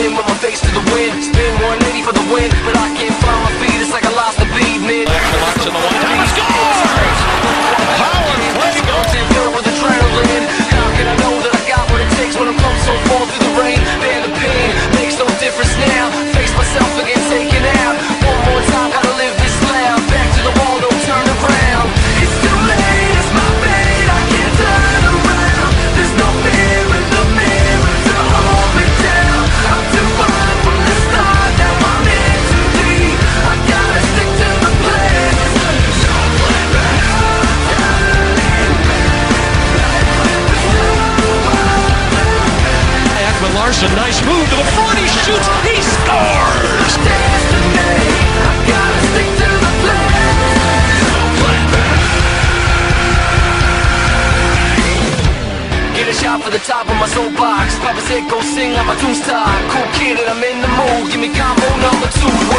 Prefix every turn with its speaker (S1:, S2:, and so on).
S1: spin with my face to the wind. Spin 180 for the win.
S2: Shoots, he scores!
S1: Get a shot for the top of my soapbox. Papa said go sing on my star. Cool kid and I'm in the mood. Give me combo number two.